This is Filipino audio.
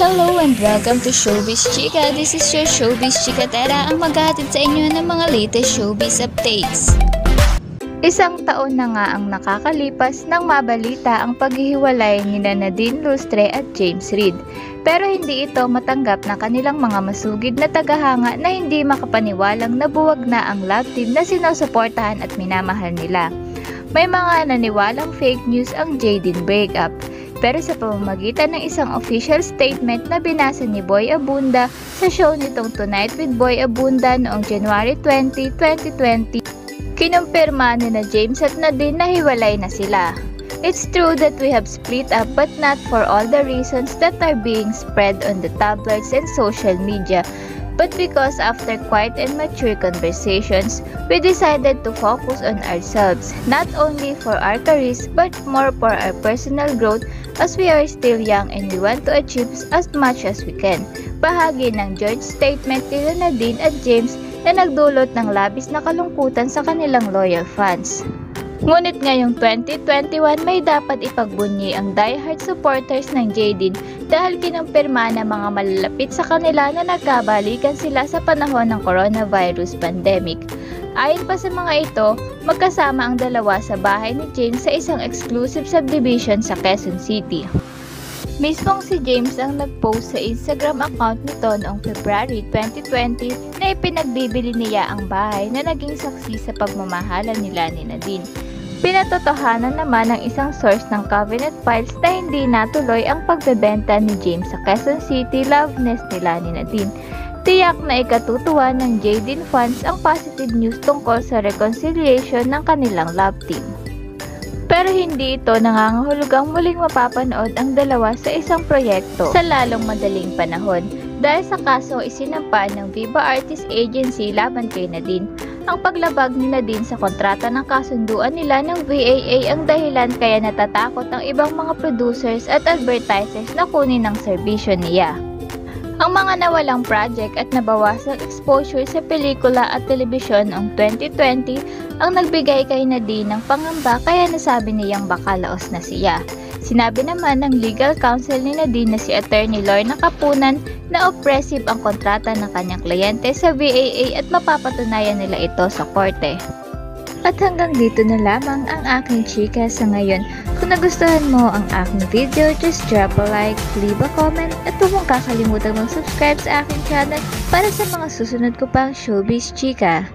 Hello and welcome to Showbiz Chika. This is your Showbiz Chika Tera ang maghahatid sa inyo ng mga latest showbiz updates. Isang taon na nga ang nakakalipas nang mabalita ang paghihiwalay ni Nadine Lustre at James Reid. Pero hindi ito matanggap na kanilang mga masugid na tagahanga na hindi makapaniwalang nabuwag na ang love team na sinusuportahan at minamahal nila. May mga naniwalang fake news ang Jaden breakup pero sa pamamagitan ng isang official statement na binasa ni Boy Abunda sa show nitong Tonight with Boy Abunda noong January 20, 2020, kinumpirma ni na James at Nadine na hiwalay na sila. It's true that we have split up but not for all the reasons that are being spread on the tabloids and social media but because after quiet and mature conversations, we decided to focus on ourselves, not only for our careers but more for our personal growth as we are still young and we want to achieve as much as we can. Bahagi ng joint statement nila Nadine at James na nagdulot ng labis na kalungkutan sa kanilang loyal fans. Ngunit ngayong 2021 may dapat ipagbunyi ang diehard supporters ng Jaden dahil kinumpirma ng mga malalapit sa kanila na nagkabalikan sila sa panahon ng coronavirus pandemic. Ayon pa sa mga ito, magkasama ang dalawa sa bahay ni James sa isang exclusive subdivision sa Quezon City. Mismong si James ang nag-post sa Instagram account nito noong February 2020 na ipinagbibili niya ang bahay na naging saksi sa pagmamahalan nila ni Nadine. Pinatotohanan naman ng isang source ng Covenant Files na hindi natuloy ang pagbebenta ni James sa Quezon City love nest nila ni Nadine. Tiyak na ikatutuwa ng Jaden fans ang positive news tungkol sa reconciliation ng kanilang love team. Pero hindi ito nangangahulugang muling mapapanood ang dalawa sa isang proyekto sa lalong madaling panahon dahil sa kaso isinampa ng Viva Artist Agency laban kay Nadine ang paglabag ni Nadine sa kontrata ng kasunduan nila ng VAA ang dahilan kaya natatakot ang ibang mga producers at advertisers na kunin ang serbisyo niya. Ang mga nawalang project at nabawasang exposure sa pelikula at telebisyon noong 2020 ang nagbigay kay Nadine ng pangamba kaya nasabi niyang baka laos na siya. Sinabi naman ng legal counsel ni Nadine na si Attorney Lorna Kapunan na oppressive ang kontrata ng kanyang kliyente sa VAA at mapapatunayan nila ito sa korte. At hanggang dito na lamang ang aking chika sa ngayon. Kung nagustuhan mo ang aking video, just drop a like, leave a comment, at huwag mong kakalimutan mag-subscribe sa aking channel para sa mga susunod ko pang showbiz chika.